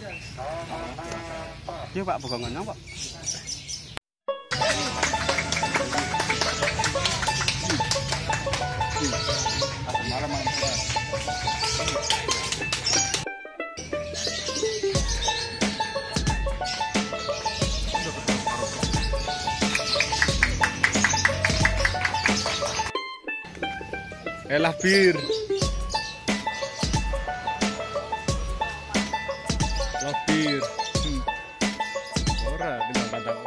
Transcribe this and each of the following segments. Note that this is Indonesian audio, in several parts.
Iya Pak, bogongannya Pak. Elah bir. Hmm. Ora kandang.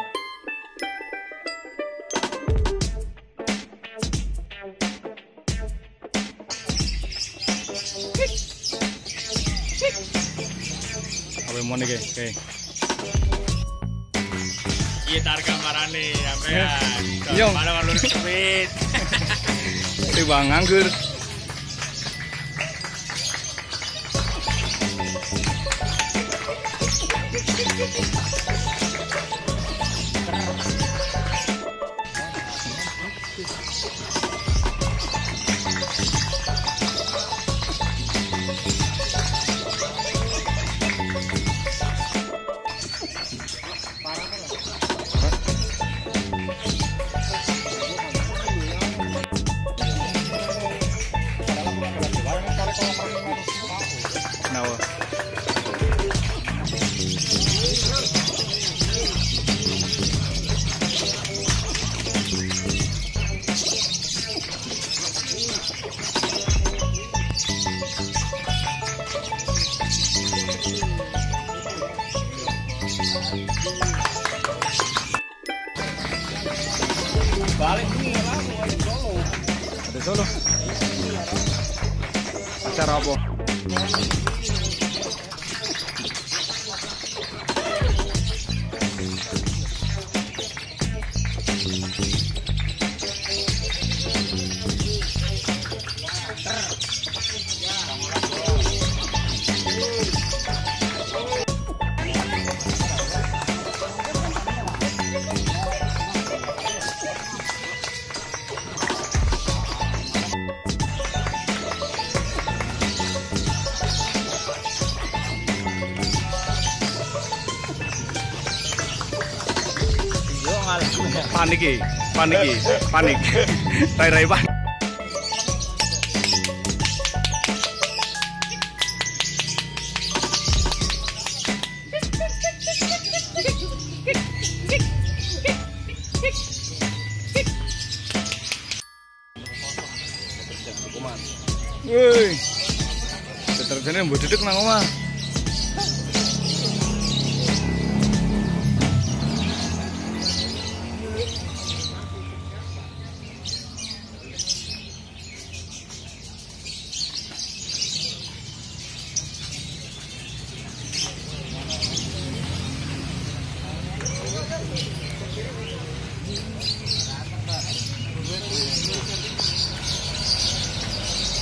Apa mau nih kayak? Iya tar gambarane sampean. Iya. Mana. Timbang nganggur. Balik ini balik Solo. Ada Solo. Acara apa? Panik panik panik. Rai-rai panik. Woi. Deterjennya mbok duduk nang omah.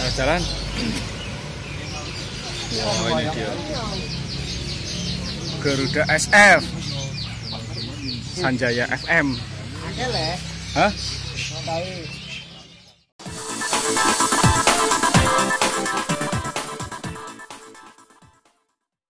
Nah, jalan. Wow, ini dia. Garuda SF. Sanjaya FM. Ada. Hah?